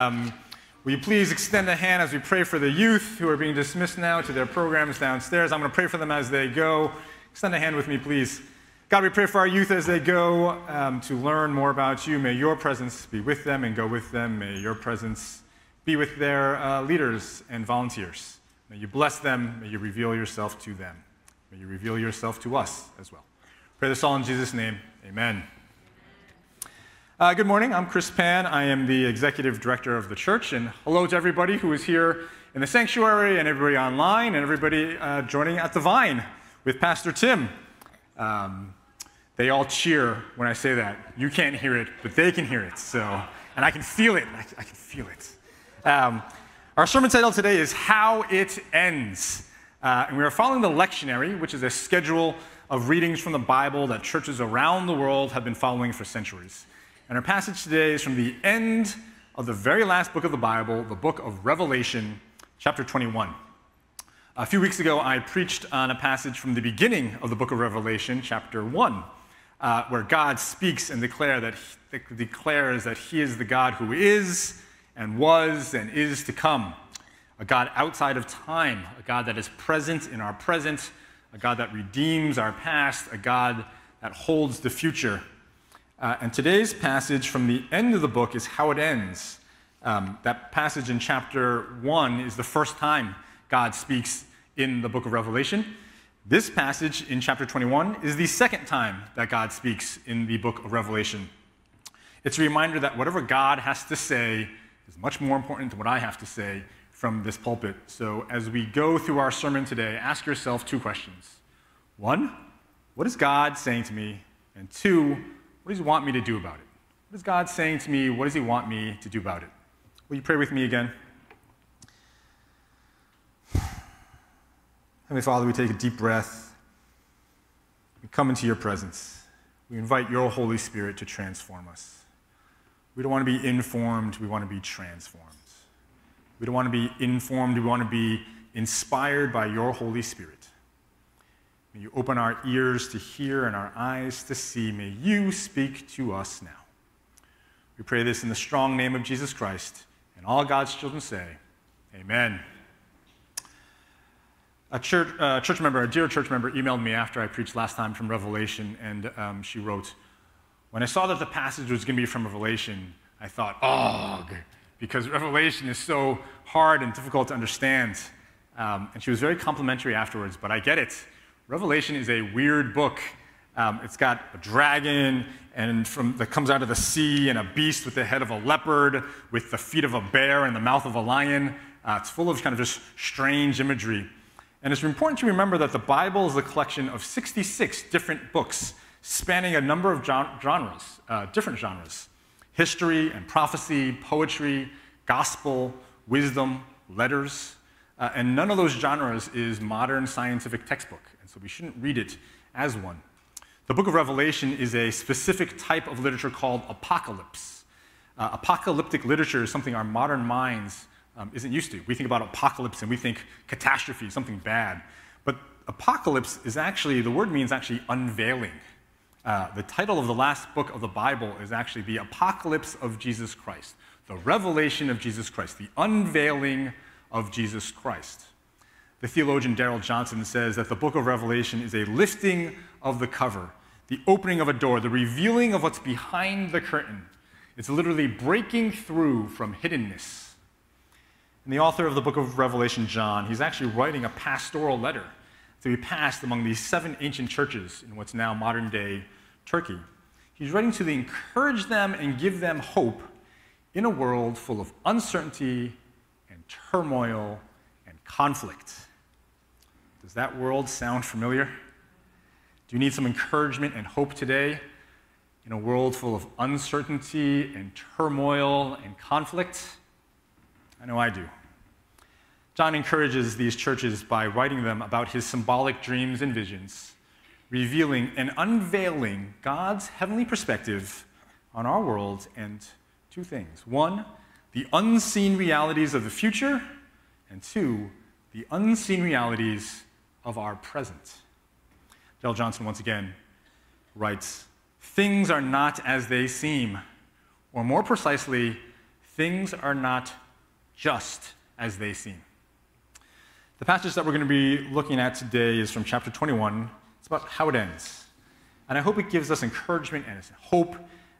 Um, will you please extend a hand as we pray for the youth who are being dismissed now to their programs downstairs? I'm going to pray for them as they go. Extend a hand with me, please. God, we pray for our youth as they go um, to learn more about you. May your presence be with them and go with them. May your presence be with their uh, leaders and volunteers. May you bless them. May you reveal yourself to them. May you reveal yourself to us as well. Pray this all in Jesus' name. Amen. Uh, good morning. I'm Chris Pan. I am the executive director of the church. And hello to everybody who is here in the sanctuary and everybody online and everybody uh, joining at the Vine with Pastor Tim. Um, they all cheer when I say that. You can't hear it, but they can hear it. So, and I can feel it. I, I can feel it. Um, our sermon title today is How It Ends. Uh, and we are following the lectionary, which is a schedule of readings from the Bible that churches around the world have been following for centuries. And our passage today is from the end of the very last book of the Bible, the book of Revelation, chapter 21. A few weeks ago, I preached on a passage from the beginning of the book of Revelation, chapter 1, uh, where God speaks and declare that he, declares that He is the God who is and was and is to come, a God outside of time, a God that is present in our present, a God that redeems our past, a God that holds the future. Uh, and today's passage from the end of the book is how it ends. Um, that passage in chapter 1 is the first time God speaks in the book of Revelation. This passage in chapter 21 is the second time that God speaks in the book of Revelation. It's a reminder that whatever God has to say is much more important than what I have to say from this pulpit. So as we go through our sermon today, ask yourself two questions. One, what is God saying to me? And two, what does He want me to do about it? What is God saying to me? What does He want me to do about it? Will you pray with me again? Heavenly Father, we take a deep breath. We come into your presence. We invite your Holy Spirit to transform us. We don't want to be informed, we want to be transformed. We don't want to be informed, we want to be inspired by your Holy Spirit. May you open our ears to hear and our eyes to see. May you speak to us now. We pray this in the strong name of Jesus Christ. And all God's children say, Amen. A church, uh, church member, a dear church member, emailed me after I preached last time from Revelation, and um, she wrote, When I saw that the passage was going to be from Revelation, I thought, oh, because Revelation is so hard and difficult to understand. Um, and she was very complimentary afterwards, but I get it. Revelation is a weird book. Um, it's got a dragon and from, that comes out of the sea and a beast with the head of a leopard, with the feet of a bear and the mouth of a lion. Uh, it's full of kind of just strange imagery. And it's important to remember that the Bible is a collection of 66 different books spanning a number of genres, uh, different genres history and prophecy, poetry, gospel, wisdom, letters. Uh, and none of those genres is modern scientific textbook so we shouldn't read it as one. The book of Revelation is a specific type of literature called apocalypse. Uh, apocalyptic literature is something our modern minds um, isn't used to. We think about apocalypse and we think catastrophe, something bad. But apocalypse is actually, the word means actually unveiling. Uh, the title of the last book of the Bible is actually the Apocalypse of Jesus Christ, the revelation of Jesus Christ, the unveiling of Jesus Christ. The theologian Darrell Johnson says that the book of Revelation is a lifting of the cover, the opening of a door, the revealing of what's behind the curtain. It's literally breaking through from hiddenness. And the author of the book of Revelation, John, he's actually writing a pastoral letter to be passed among these seven ancient churches in what's now modern day Turkey. He's writing to encourage them and give them hope in a world full of uncertainty and turmoil and conflict. Does that world sound familiar? Do you need some encouragement and hope today in a world full of uncertainty and turmoil and conflict? I know I do. John encourages these churches by writing them about his symbolic dreams and visions, revealing and unveiling God's heavenly perspective on our world and two things. One, the unseen realities of the future, and two, the unseen realities of our present. Darrell Johnson once again writes Things are not as they seem, or more precisely, things are not just as they seem. The passage that we're going to be looking at today is from chapter 21. It's about how it ends. And I hope it gives us encouragement and hope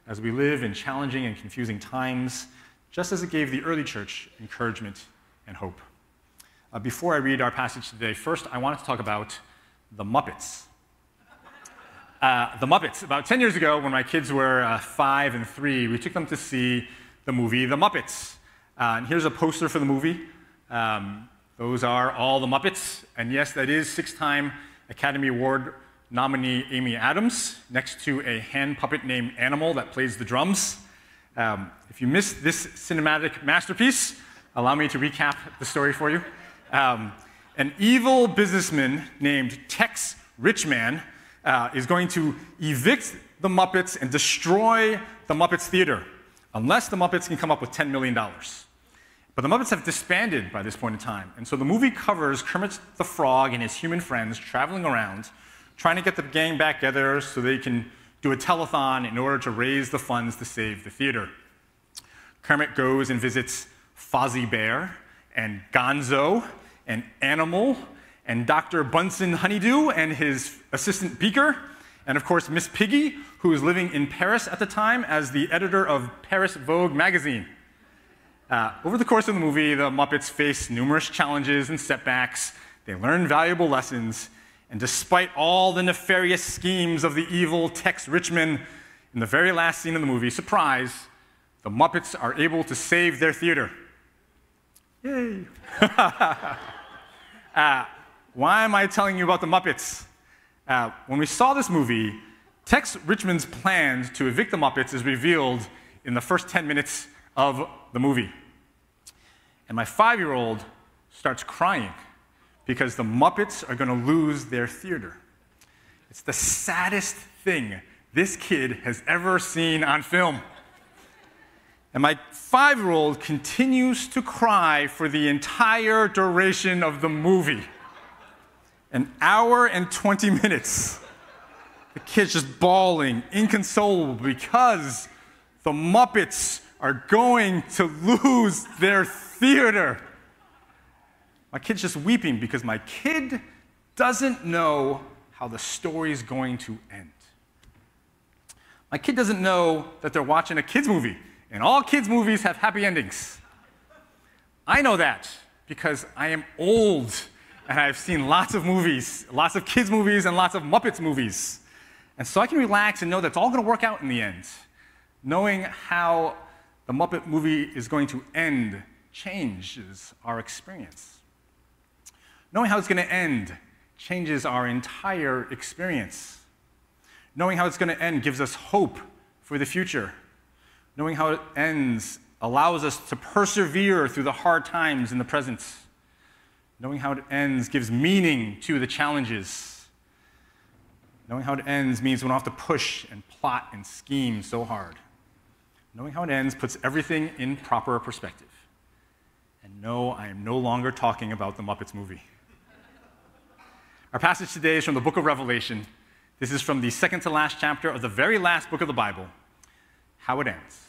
as we live in challenging and confusing times, just as it gave the early church encouragement and hope. Uh, before I read our passage today, first I wanted to talk about the Muppets. Uh, the Muppets. About 10 years ago, when my kids were uh, five and three, we took them to see the movie The Muppets. Uh, and here's a poster for the movie. Um, those are all the Muppets. And yes, that is six time Academy Award nominee Amy Adams next to a hand puppet named Animal that plays the drums. Um, if you missed this cinematic masterpiece, allow me to recap the story for you. Um, an evil businessman named Tex Richman uh, is going to evict the Muppets and destroy the Muppets Theater unless the Muppets can come up with $10 million. But the Muppets have disbanded by this point in time. And so the movie covers Kermit the Frog and his human friends traveling around, trying to get the gang back together so they can do a telethon in order to raise the funds to save the theater. Kermit goes and visits Fozzie Bear and Gonzo and Animal and Dr. Bunsen Honeydew and his assistant Beaker, and of course Miss Piggy, who was living in Paris at the time as the editor of Paris Vogue magazine. Uh, over the course of the movie, the Muppets face numerous challenges and setbacks. They learn valuable lessons, and despite all the nefarious schemes of the evil Tex Richman, in the very last scene of the movie, surprise, the Muppets are able to save their theater. Yay! uh, why am I telling you about the Muppets? Uh, when we saw this movie, Tex Richman's plans to evict the Muppets is revealed in the first 10 minutes of the movie. And my five year old starts crying because the Muppets are going to lose their theater. It's the saddest thing this kid has ever seen on film. And my five year old continues to cry for the entire duration of the movie an hour and 20 minutes. The kid's just bawling, inconsolable, because the Muppets are going to lose their theater. My kid's just weeping because my kid doesn't know how the story is going to end. My kid doesn't know that they're watching a kids' movie, and all kids' movies have happy endings. I know that because I am old and I've seen lots of movies, lots of kids' movies, and lots of Muppets movies. And so I can relax and know that's all going to work out in the end. Knowing how the Muppet movie is going to end changes our experience. Knowing how it's going to end changes our entire experience. Knowing how it's going to end gives us hope for the future. Knowing how it ends allows us to persevere through the hard times in the present. Knowing how it ends gives meaning to the challenges. Knowing how it ends means we don't have to push and plot and scheme so hard. Knowing how it ends puts everything in proper perspective. And no, I am no longer talking about the Muppets movie. Our passage today is from the book of Revelation. This is from the second to last chapter of the very last book of the Bible, how it ends.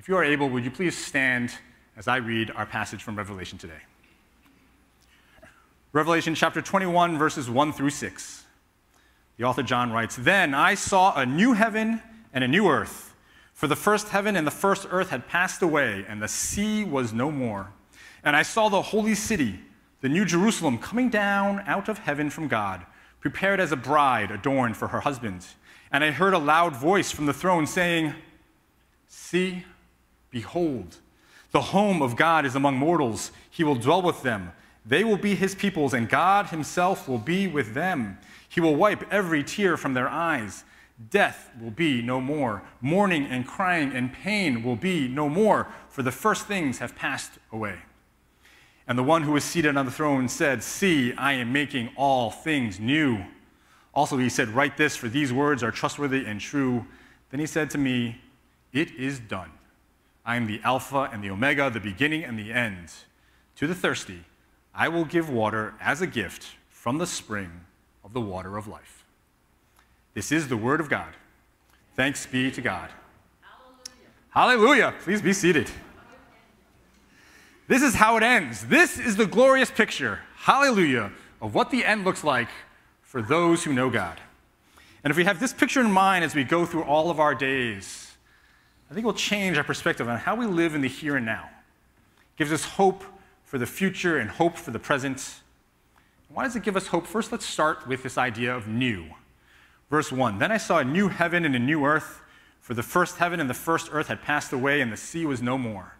If you are able, would you please stand as I read our passage from Revelation today? Revelation chapter 21, verses 1 through 6. The author John writes Then I saw a new heaven and a new earth, for the first heaven and the first earth had passed away, and the sea was no more. And I saw the holy city, the new Jerusalem, coming down out of heaven from God, prepared as a bride adorned for her husband. And I heard a loud voice from the throne saying, See, behold, the home of God is among mortals. He will dwell with them they will be his peoples, and God himself will be with them. He will wipe every tear from their eyes. Death will be no more. Mourning and crying and pain will be no more, for the first things have passed away. And the one who was seated on the throne said, See, I am making all things new. Also, he said, Write this, for these words are trustworthy and true. Then he said to me, It is done. I am the Alpha and the Omega, the beginning and the end. To the thirsty, I will give water as a gift from the spring of the water of life. This is the word of God. Thanks be to God. Hallelujah. Hallelujah. Please be seated. This is how it ends. This is the glorious picture, hallelujah, of what the end looks like for those who know God. And if we have this picture in mind as we go through all of our days, I think it will change our perspective on how we live in the here and now. It gives us hope for the future and hope for the present. Why does it give us hope? First, let's start with this idea of new. Verse 1 Then I saw a new heaven and a new earth, for the first heaven and the first earth had passed away, and the sea was no more.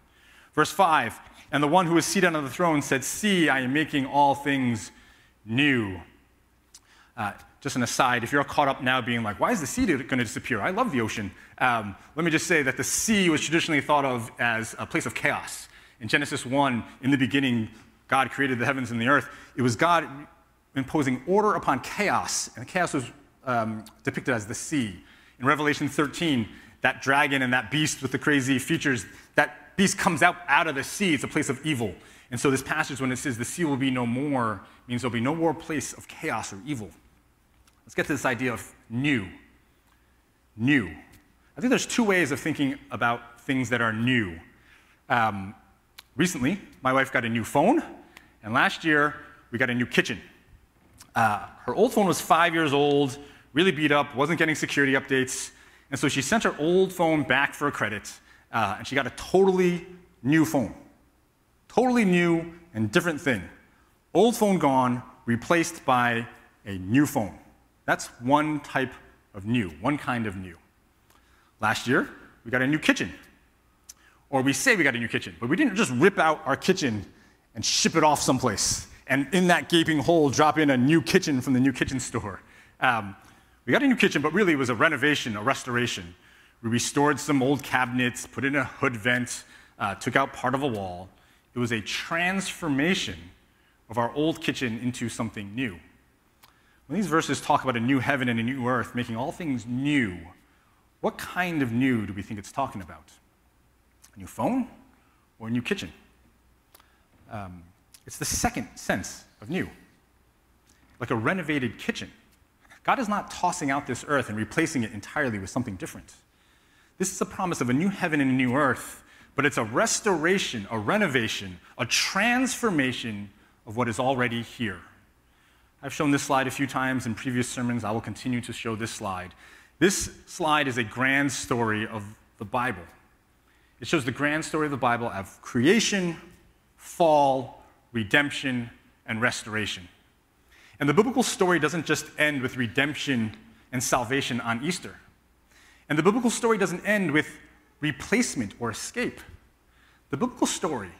Verse 5 And the one who was seated on the throne said, See, I am making all things new. Uh, just an aside, if you're caught up now being like, why is the sea going to disappear? I love the ocean. Um, let me just say that the sea was traditionally thought of as a place of chaos. In Genesis 1, in the beginning, God created the heavens and the earth. It was God imposing order upon chaos, and chaos was um, depicted as the sea. In Revelation 13, that dragon and that beast with the crazy features, that beast comes out, out of the sea. It's a place of evil. And so this passage, when it says the sea will be no more, means there'll be no more place of chaos or evil. Let's get to this idea of new. New. I think there's two ways of thinking about things that are new. Um, recently, my wife got a new phone, and last year, we got a new kitchen. Uh, her old phone was five years old, really beat up, wasn't getting security updates, and so she sent her old phone back for a credit, uh, and she got a totally new phone. Totally new and different thing. Old phone gone, replaced by a new phone. That's one type of new, one kind of new. Last year, we got a new kitchen. Or we say we got a new kitchen, but we didn't just rip out our kitchen and ship it off someplace. And in that gaping hole, drop in a new kitchen from the new kitchen store. Um, we got a new kitchen, but really it was a renovation, a restoration. We restored some old cabinets, put in a hood vent, uh, took out part of a wall. It was a transformation of our old kitchen into something new. When these verses talk about a new heaven and a new earth, making all things new, what kind of new do we think it's talking about? A new phone or a new kitchen? Um, it's the second sense of new, like a renovated kitchen. God is not tossing out this earth and replacing it entirely with something different. This is a promise of a new heaven and a new earth, but it's a restoration, a renovation, a transformation of what is already here. I've shown this slide a few times in previous sermons. I will continue to show this slide. This slide is a grand story of the Bible. It shows the grand story of the Bible of creation, fall, redemption, and restoration. And the biblical story doesn't just end with redemption and salvation on Easter. And the biblical story doesn't end with replacement or escape. The biblical story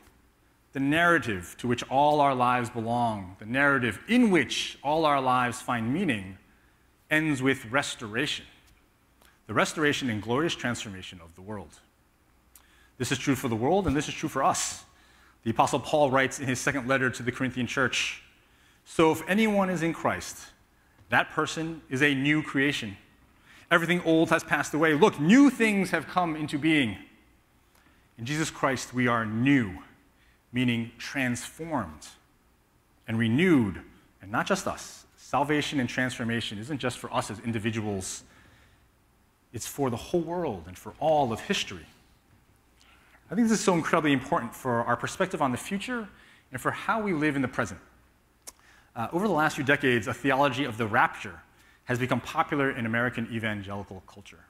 the narrative to which all our lives belong, the narrative in which all our lives find meaning, ends with restoration. The restoration and glorious transformation of the world. This is true for the world, and this is true for us. The Apostle Paul writes in his second letter to the Corinthian church So if anyone is in Christ, that person is a new creation. Everything old has passed away. Look, new things have come into being. In Jesus Christ, we are new meaning transformed and renewed, and not just us. Salvation and transformation isn't just for us as individuals, it's for the whole world and for all of history. I think this is so incredibly important for our perspective on the future and for how we live in the present. Uh, over the last few decades, a theology of the rapture has become popular in American evangelical culture.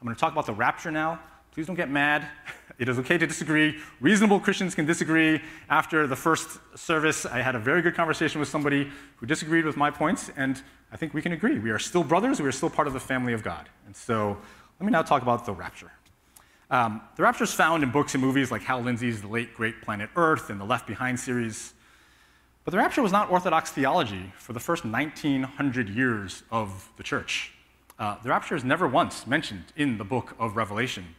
I'm going to talk about the rapture now, Please don't get mad. It is okay to disagree. Reasonable Christians can disagree. After the first service, I had a very good conversation with somebody who disagreed with my points, and I think we can agree. We are still brothers, we are still part of the family of God. And so let me now talk about the rapture. Um, the rapture is found in books and movies like Hal Lindsey's The Late Great Planet Earth and the Left Behind series. But the rapture was not Orthodox theology for the first 1900 years of the church. Uh, the rapture is never once mentioned in the book of Revelation.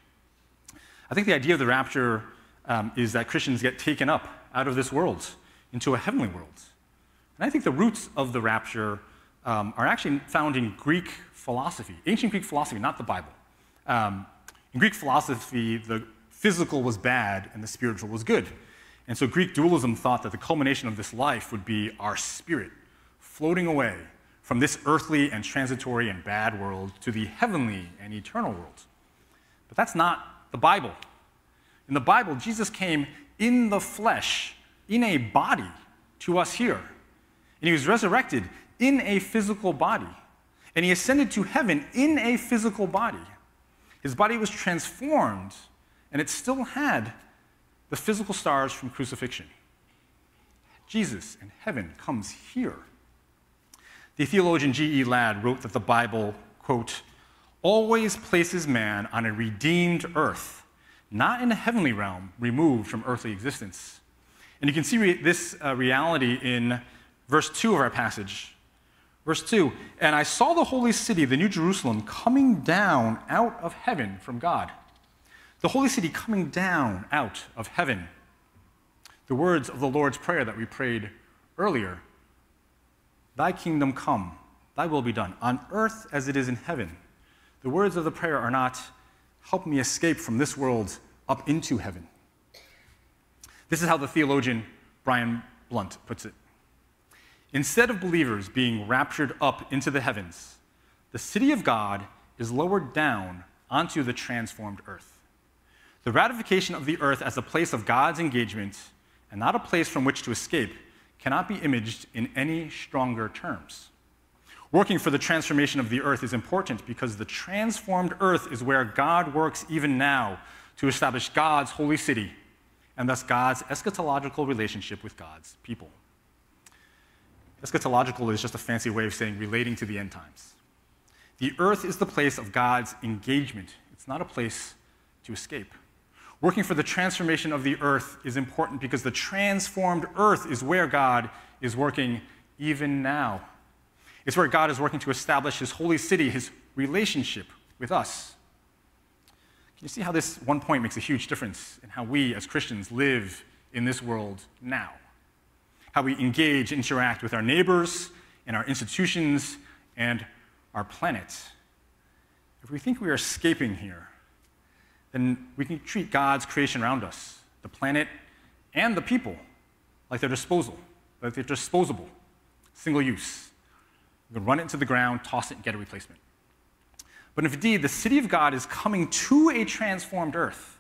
I think the idea of the rapture um, is that Christians get taken up out of this world into a heavenly world. And I think the roots of the rapture um, are actually found in Greek philosophy, ancient Greek philosophy, not the Bible. Um, in Greek philosophy, the physical was bad and the spiritual was good. And so Greek dualism thought that the culmination of this life would be our spirit floating away from this earthly and transitory and bad world to the heavenly and eternal world. But that's not the Bible. In the Bible, Jesus came in the flesh, in a body, to us here. And he was resurrected in a physical body. And he ascended to heaven in a physical body. His body was transformed, and it still had the physical stars from crucifixion. Jesus in heaven comes here. The theologian G.E. Ladd wrote that the Bible, quote, always places man on a redeemed earth, not in a heavenly realm removed from earthly existence. And you can see re- this uh, reality in verse 2 of our passage. Verse 2 And I saw the holy city, the New Jerusalem, coming down out of heaven from God. The holy city coming down out of heaven. The words of the Lord's Prayer that we prayed earlier Thy kingdom come, thy will be done, on earth as it is in heaven. The words of the prayer are not, Help me escape from this world up into heaven. This is how the theologian Brian Blount puts it. Instead of believers being raptured up into the heavens, the city of God is lowered down onto the transformed earth. The ratification of the earth as a place of God's engagement and not a place from which to escape cannot be imaged in any stronger terms. Working for the transformation of the earth is important because the transformed earth is where God works even now to establish God's holy city and thus God's eschatological relationship with God's people. Eschatological is just a fancy way of saying relating to the end times. The earth is the place of God's engagement, it's not a place to escape. Working for the transformation of the earth is important because the transformed earth is where God is working even now. It's where God is working to establish his holy city, his relationship with us. Can you see how this one point makes a huge difference in how we as Christians live in this world now? How we engage, interact with our neighbors and our institutions and our planet. If we think we are escaping here, then we can treat God's creation around us, the planet and the people, like they're disposal, like they're disposable, single use. We can run it into the ground, toss it, and get a replacement. But if indeed the city of God is coming to a transformed earth,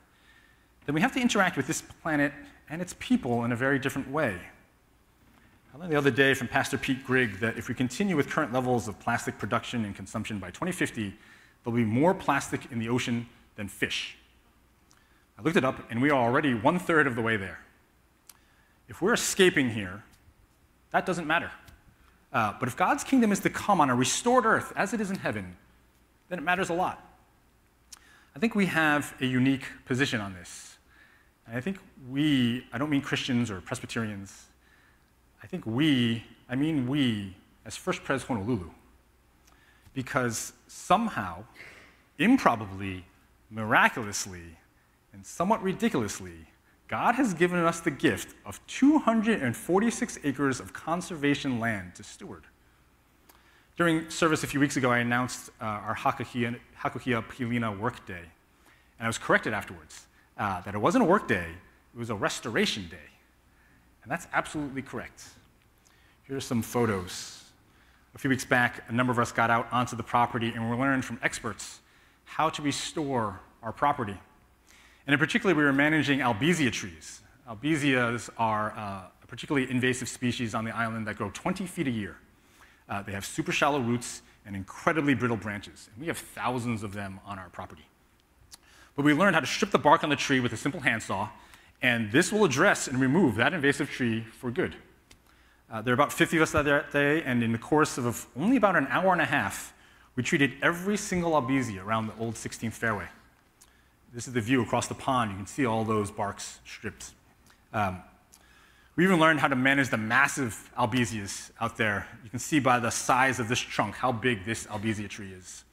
then we have to interact with this planet and its people in a very different way. I learned the other day from Pastor Pete Greig that if we continue with current levels of plastic production and consumption by 2050, there'll be more plastic in the ocean than fish. I looked it up, and we are already one third of the way there. If we're escaping here, that doesn't matter. Uh, but if God's kingdom is to come on a restored earth as it is in heaven, then it matters a lot. I think we have a unique position on this. And I think we, I don't mean Christians or Presbyterians, I think we, I mean we, as First Pres Honolulu, because somehow, improbably, miraculously, and somewhat ridiculously, God has given us the gift of 246 acres of conservation land to steward. During service a few weeks ago, I announced uh, our Hakuhia, Hakuhia Pilina work day. And I was corrected afterwards uh, that it wasn't a work day, it was a restoration day. And that's absolutely correct. Here are some photos. A few weeks back, a number of us got out onto the property and we learned from experts how to restore our property. And in particular, we were managing albizia trees. Albizias are uh, a particularly invasive species on the island that grow 20 feet a year. Uh, they have super shallow roots and incredibly brittle branches. And we have thousands of them on our property. But we learned how to strip the bark on the tree with a simple handsaw, and this will address and remove that invasive tree for good. Uh, there are about 50 of us that day, and in the course of only about an hour and a half, we treated every single albizia around the old 16th fairway. This is the view across the pond. You can see all those barks stripped. Um, we even learned how to manage the massive albizias out there. You can see by the size of this trunk how big this albizia tree is.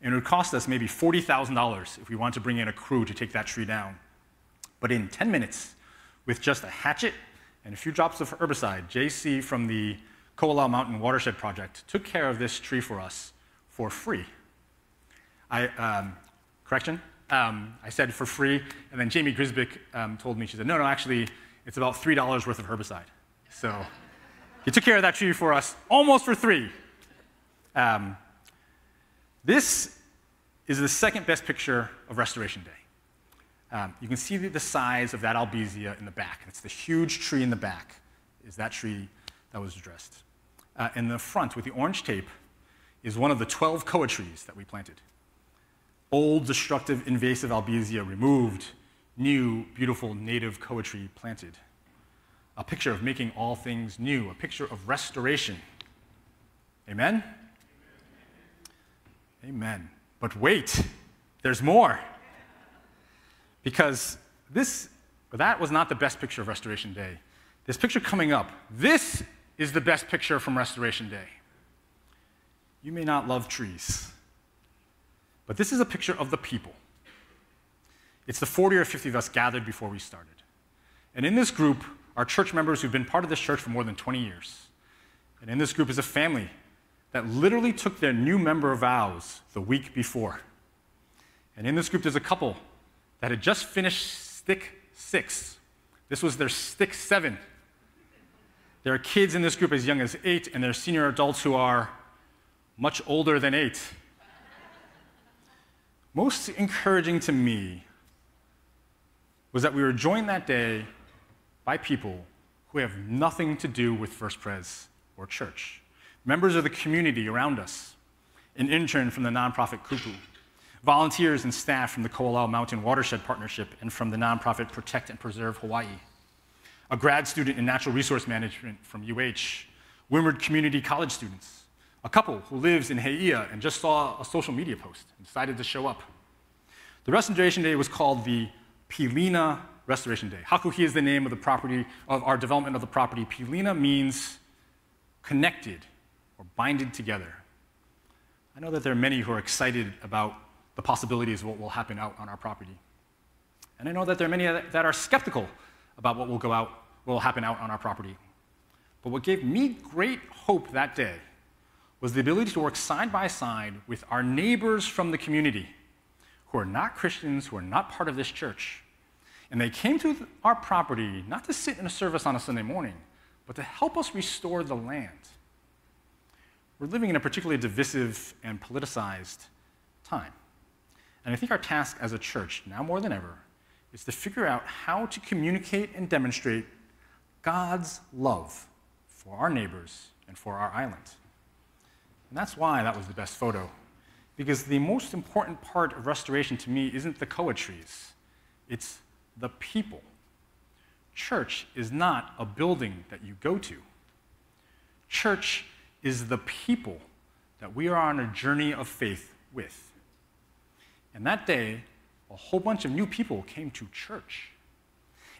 And it would cost us maybe $40,000 if we wanted to bring in a crew to take that tree down. But in 10 minutes, with just a hatchet and a few drops of herbicide, JC from the Ko'olau Mountain Watershed Project took care of this tree for us for free. I, um, correction, um, I said for free, and then Jamie Grisbick um, told me, she said, no, no, actually, it's about $3 worth of herbicide. So he took care of that tree for us almost for three. Um, this is the second best picture of Restoration Day. Um, you can see the size of that albizia in the back. It's the huge tree in the back, is that tree that was addressed. Uh, in the front, with the orange tape, is one of the 12 koa trees that we planted. Old, destructive, invasive albizia removed, new, beautiful native tree planted. A picture of making all things new, a picture of restoration. Amen? Amen. But wait, there's more. Because this, that was not the best picture of Restoration Day. This picture coming up, this is the best picture from Restoration Day. You may not love trees, but this is a picture of the people. It's the 40 or 50 of us gathered before we started. And in this group are church members who've been part of this church for more than 20 years. And in this group is a family that literally took their new member vows the week before. And in this group, there's a couple that had just finished stick six. This was their stick seven. There are kids in this group as young as eight, and there are senior adults who are much older than eight. Most encouraging to me was that we were joined that day by people who have nothing to do with First Pres or church, members of the community around us, an intern from the nonprofit Kupu, volunteers and staff from the Ko'olau Mountain Watershed Partnership and from the nonprofit Protect and Preserve Hawaii, a grad student in natural resource management from UH, Windward Community College students, a couple who lives in Heia and just saw a social media post and decided to show up. The Restoration Day was called the Pilina Restoration Day. Hakuhia is the name of the property, of our development of the property. Pilina means connected or binded together. I know that there are many who are excited about the possibilities of what will happen out on our property. And I know that there are many that are skeptical about what will go out, what will happen out on our property. But what gave me great hope that day was the ability to work side by side with our neighbors from the community who are not Christians, who are not part of this church. And they came to our property not to sit in a service on a Sunday morning, but to help us restore the land. We're living in a particularly divisive and politicized time. And I think our task as a church, now more than ever, is to figure out how to communicate and demonstrate God's love for our neighbors and for our island. And that's why that was the best photo. Because the most important part of restoration to me isn't the koa trees, it's the people. Church is not a building that you go to. Church is the people that we are on a journey of faith with. And that day, a whole bunch of new people came to church.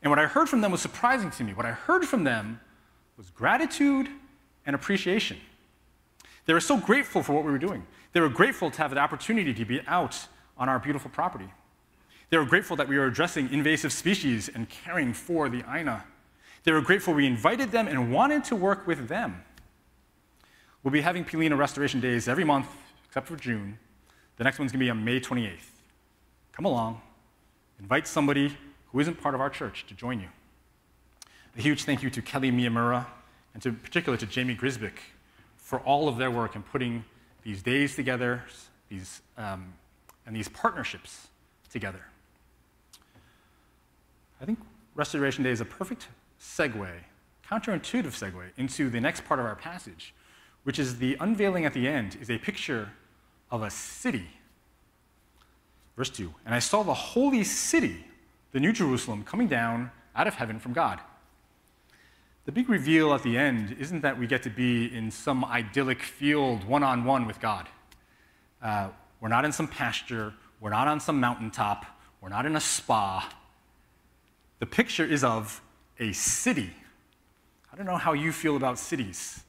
And what I heard from them was surprising to me. What I heard from them was gratitude and appreciation. They were so grateful for what we were doing. They were grateful to have the opportunity to be out on our beautiful property. They were grateful that we were addressing invasive species and caring for the Aina. They were grateful we invited them and wanted to work with them. We'll be having Pilina Restoration Days every month, except for June, the next one's going to be on May 28th. Come along, invite somebody who isn't part of our church to join you. A huge thank you to Kelly Miyamura and to, particularly to Jamie Grisbick for all of their work in putting these days together these, um, and these partnerships together. I think Restoration Day is a perfect segue, counterintuitive segue, into the next part of our passage, which is the unveiling at the end is a picture of a city. Verse 2 And I saw the holy city, the New Jerusalem, coming down out of heaven from God. The big reveal at the end isn't that we get to be in some idyllic field one on one with God. Uh, we're not in some pasture, we're not on some mountaintop, we're not in a spa. The picture is of a city. I don't know how you feel about cities,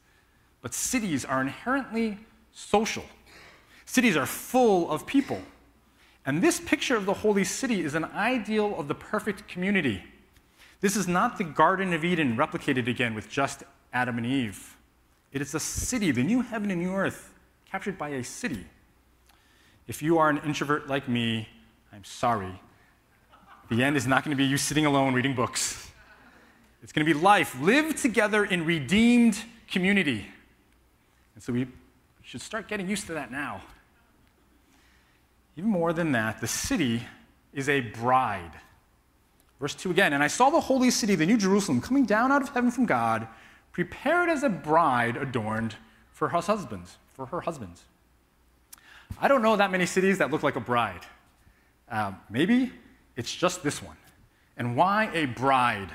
but cities are inherently social. Cities are full of people. And this picture of the holy city is an ideal of the perfect community. This is not the Garden of Eden replicated again with just Adam and Eve. It is a city, the new heaven and new earth, captured by a city. If you are an introvert like me, I'm sorry. The end is not going to be you sitting alone reading books. It's going to be life, lived together in redeemed community. And so we should start getting used to that now. Even more than that, the city is a bride Verse 2 again, and I saw the holy city, the new Jerusalem, coming down out of heaven from God, prepared as a bride adorned for her husbands, for her husband. I don't know that many cities that look like a bride. Um, maybe it's just this one. And why a bride?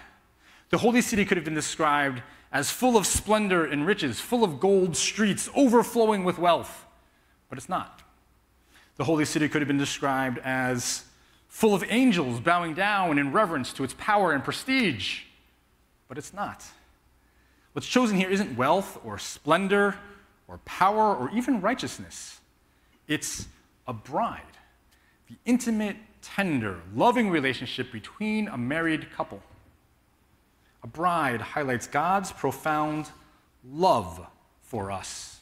The holy city could have been described as full of splendor and riches, full of gold streets, overflowing with wealth. But it's not. The holy city could have been described as full of angels bowing down in reverence to its power and prestige. But it's not. What's chosen here isn't wealth or splendor or power or even righteousness. It's a bride, the intimate, tender, loving relationship between a married couple. A bride highlights God's profound love for us.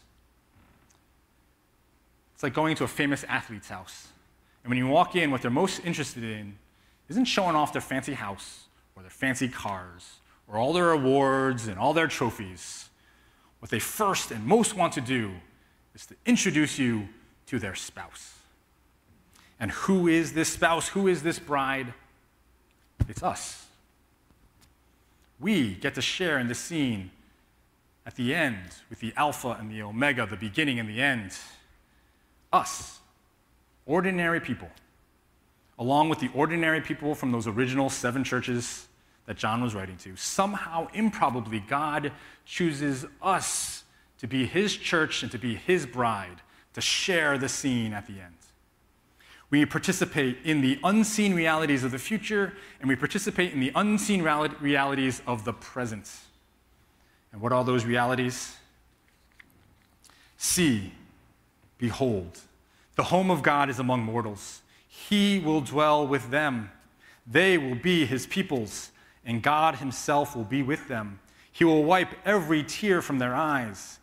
It's like going to a famous athlete's house. And when you walk in, what they're most interested in isn't showing off their fancy house or their fancy cars or all their awards and all their trophies. What they first and most want to do is to introduce you to their spouse. And who is this spouse? Who is this bride? It's us. We get to share in the scene at the end with the Alpha and the Omega, the beginning and the end. Us, ordinary people, along with the ordinary people from those original seven churches that John was writing to. Somehow, improbably, God chooses us to be his church and to be his bride, to share the scene at the end. We participate in the unseen realities of the future, and we participate in the unseen realities of the present. And what are those realities? See, behold, the home of God is among mortals. He will dwell with them. They will be his peoples and God Himself will be with them. He will wipe every tear from their eyes.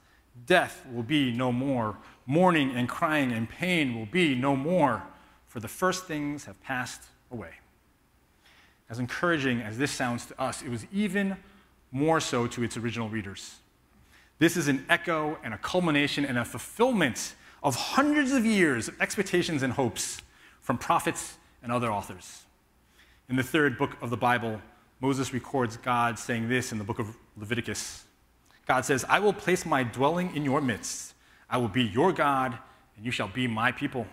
Death will be no more. Mourning and crying and pain will be no more, for the first things have passed away. As encouraging as this sounds to us, it was even more so to its original readers. This is an echo and a culmination and a fulfillment of hundreds of years of expectations and hopes from prophets and other authors. In the third book of the Bible, Moses records God saying this in the book of Leviticus. God says, I will place my dwelling in your midst. I will be your God, and you shall be my people.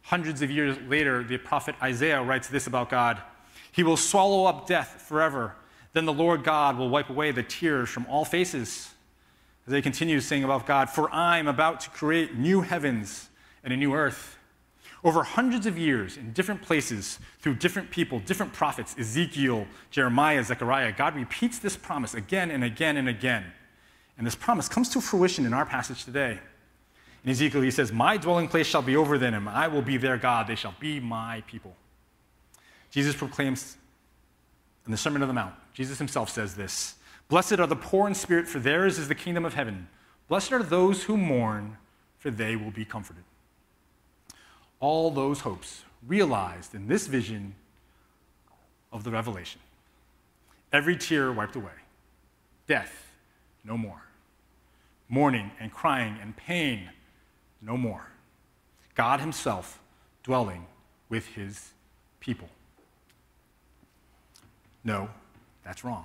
Hundreds of years later, the prophet Isaiah writes this about God He will swallow up death forever. Then the Lord God will wipe away the tears from all faces. As they continue saying about God, For I am about to create new heavens and a new earth over hundreds of years in different places through different people, different prophets, Ezekiel, Jeremiah, Zechariah, God repeats this promise again and again and again. And this promise comes to fruition in our passage today. In Ezekiel, he says, My dwelling place shall be over them, and I will be their God, they shall be my people. Jesus proclaims in the Sermon on the Mount, Jesus himself says this Blessed are the poor in spirit, for theirs is the kingdom of heaven. Blessed are those who mourn, for they will be comforted all those hopes realized in this vision of the revelation. Every tear wiped away, death no more, mourning and crying and pain no more. God Himself dwelling with His people. No, that's wrong.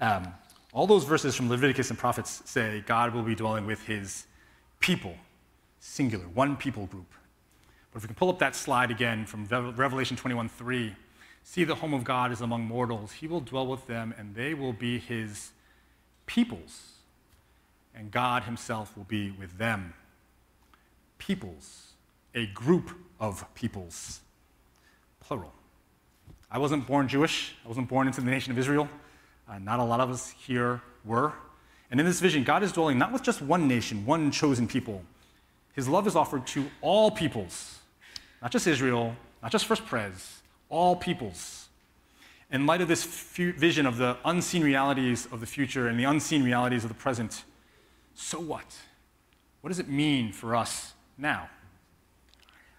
Um, all those verses from Leviticus and prophets say God will be dwelling with His people, singular, one people group. But if we can pull up that slide again from Revelation 21 3, see the home of God is among mortals. He will dwell with them, and they will be his peoples. And God himself will be with them. Peoples, a group of peoples, plural. I wasn't born Jewish, I wasn't born into the nation of Israel. Uh, not a lot of us here were. And in this vision, God is dwelling not with just one nation, one chosen people. His love is offered to all peoples not just Israel, not just First Pres, all peoples. In light of this vision of the unseen realities of the future and the unseen realities of the present, so what? What does it mean for us now?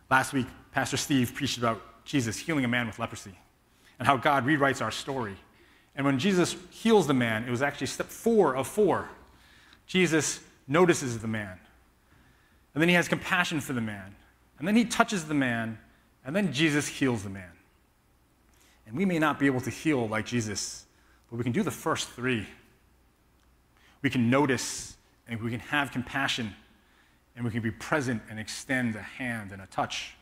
Last week, Pastor Steve preached about Jesus healing a man with leprosy and how God rewrites our story. And when Jesus heals the man, it was actually step four of four. Jesus notices the man. And then he has compassion for the man. And then he touches the man, and then Jesus heals the man. And we may not be able to heal like Jesus, but we can do the first three. We can notice and we can have compassion and we can be present and extend a hand and a touch.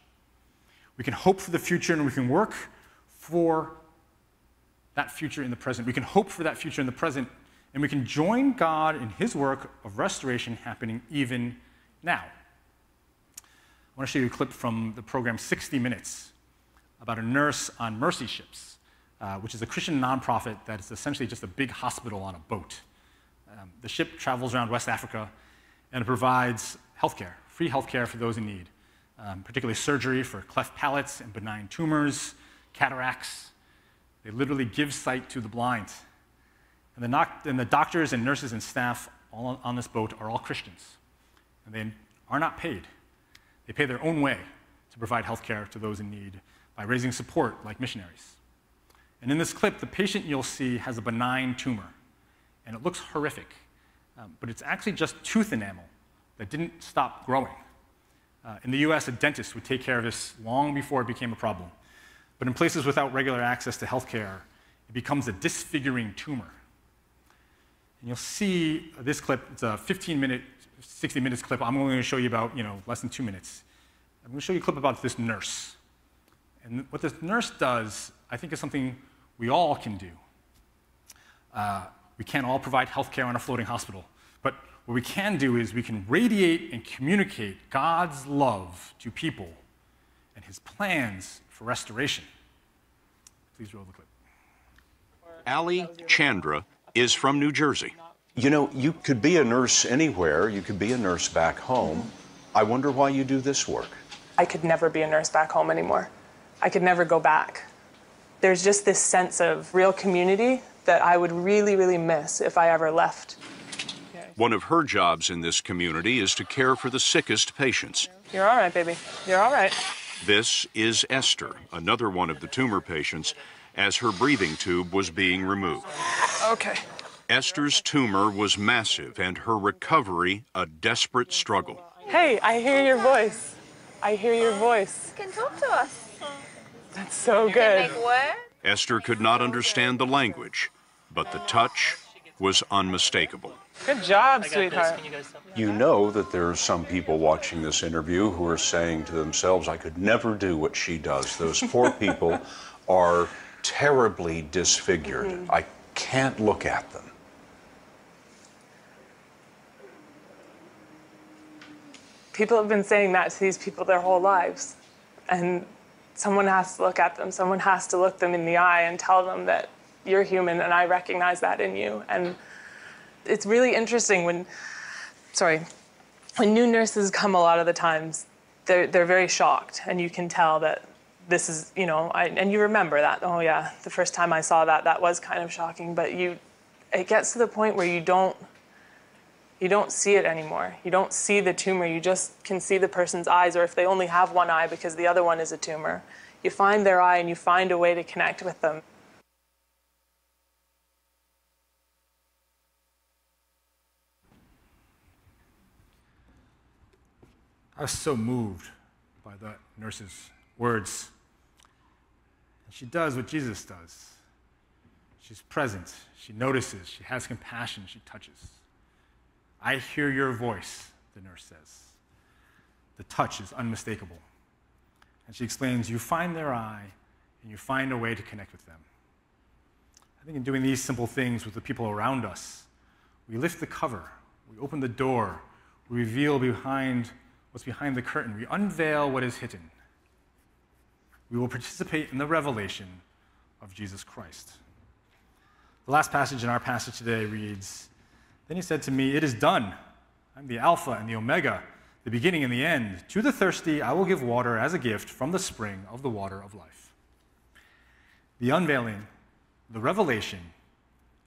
We can hope for the future and we can work for that future in the present. We can hope for that future in the present and we can join God in His work of restoration happening even now. I want to show you a clip from the program 60 Minutes about a nurse on Mercy Ships, uh, which is a Christian nonprofit that is essentially just a big hospital on a boat. Um, the ship travels around West Africa and it provides healthcare, free healthcare for those in need, um, particularly surgery for cleft palates and benign tumors, cataracts. They literally give sight to the blind. And the, and the doctors and nurses and staff all on this boat are all Christians, and they are not paid. They pay their own way to provide health care to those in need by raising support like missionaries. And in this clip, the patient you'll see has a benign tumor, and it looks horrific, um, but it's actually just tooth enamel that didn't stop growing. Uh, in the US, a dentist would take care of this long before it became a problem. But in places without regular access to health care, it becomes a disfiguring tumor. And you'll see this clip, it's a 15 minute, 60 minutes clip. I'm only going to show you about, you know, less than two minutes. I'm going to show you a clip about this nurse. And what this nurse does, I think, is something we all can do. Uh, we can't all provide health care on a floating hospital, but what we can do is we can radiate and communicate God's love to people and his plans for restoration. Please roll the clip. Ali Chandra is from New Jersey. You know, you could be a nurse anywhere, you could be a nurse back home. I wonder why you do this work. I could never be a nurse back home anymore. I could never go back. There's just this sense of real community that I would really, really miss if I ever left. One of her jobs in this community is to care for the sickest patients. You're all right, baby. You're all right. This is Esther, another one of the tumor patients, as her breathing tube was being removed. Okay. Esther's tumor was massive and her recovery a desperate struggle. Hey, I hear your voice. I hear your voice. You can talk to us. That's so good. make. Esther could not understand the language, but the touch was unmistakable. Good job, sweetheart. You know that there are some people watching this interview who are saying to themselves, I could never do what she does. Those poor people are terribly disfigured. Mm-hmm. I can't look at them. People have been saying that to these people their whole lives. And someone has to look at them. Someone has to look them in the eye and tell them that you're human and I recognize that in you. And it's really interesting when, sorry, when new nurses come a lot of the times, they're, they're very shocked. And you can tell that this is, you know, I, and you remember that. Oh, yeah, the first time I saw that, that was kind of shocking. But you, it gets to the point where you don't, you don't see it anymore. You don't see the tumor. You just can see the person's eyes, or if they only have one eye because the other one is a tumor. You find their eye and you find a way to connect with them. I was so moved by that nurse's words. And she does what Jesus does. She's present, she notices, she has compassion, she touches. I hear your voice, the nurse says. The touch is unmistakable. And she explains, You find their eye and you find a way to connect with them. I think in doing these simple things with the people around us, we lift the cover, we open the door, we reveal behind what's behind the curtain, we unveil what is hidden. We will participate in the revelation of Jesus Christ. The last passage in our passage today reads Then he said to me, It is done. I'm the Alpha and the Omega, the beginning and the end. To the thirsty, I will give water as a gift from the spring of the water of life. The unveiling, the revelation,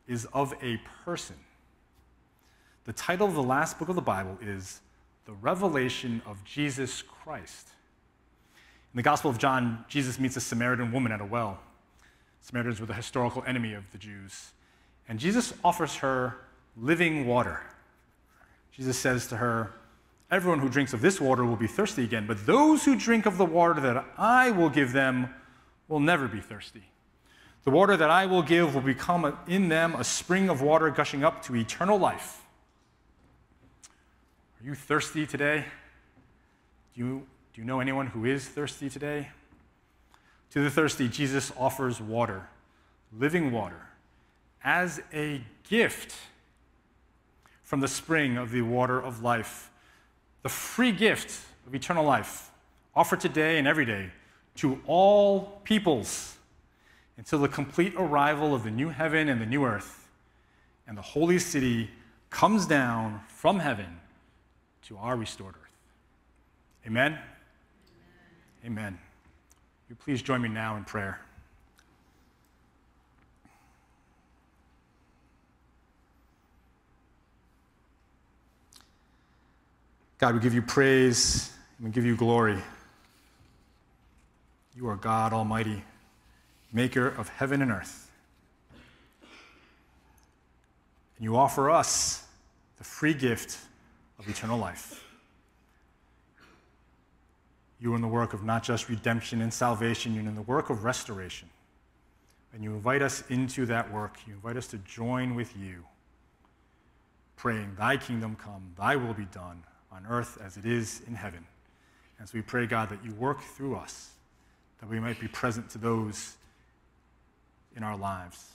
is of a person. The title of the last book of the Bible is The Revelation of Jesus Christ. In the Gospel of John, Jesus meets a Samaritan woman at a well. Samaritans were the historical enemy of the Jews. And Jesus offers her living water. Jesus says to her, Everyone who drinks of this water will be thirsty again, but those who drink of the water that I will give them will never be thirsty. The water that I will give will become in them a spring of water gushing up to eternal life. Are you thirsty today? Do you, do you know anyone who is thirsty today? To the thirsty, Jesus offers water, living water, as a gift from the spring of the water of life, the free gift of eternal life, offered today and every day to all peoples until the complete arrival of the new heaven and the new earth, and the holy city comes down from heaven to our restored earth. Amen? Amen. Amen. You please join me now in prayer. God, we give you praise and we give you glory. You are God Almighty, maker of heaven and earth. And you offer us the free gift of eternal life. You are in the work of not just redemption and salvation, you're in the work of restoration. And you invite us into that work. You invite us to join with you, praying, Thy kingdom come, Thy will be done on earth as it is in heaven. And so we pray, God, that you work through us, that we might be present to those in our lives,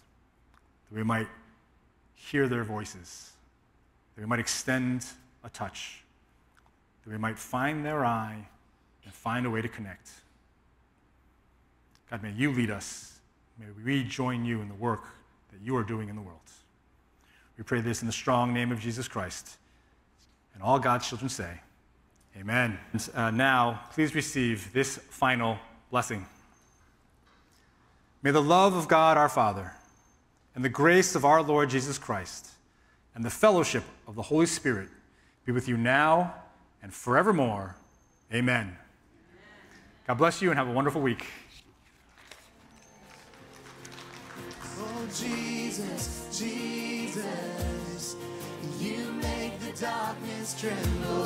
that we might hear their voices, that we might extend a touch, that we might find their eye and find a way to connect. God, may you lead us. May we join you in the work that you are doing in the world. We pray this in the strong name of Jesus Christ. And all God's children say, Amen. And, uh, now, please receive this final blessing. May the love of God our Father, and the grace of our Lord Jesus Christ, and the fellowship of the Holy Spirit be with you now and forevermore. Amen. God bless you and have a wonderful week. Oh, Jesus, Jesus, you make the darkness tremble.